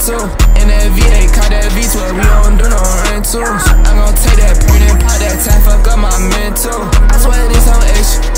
too. In that V8, caught that V12, we don't do no rent too. I'm gon' take that point and pop that time, fuck up my mental. I swear this on issue.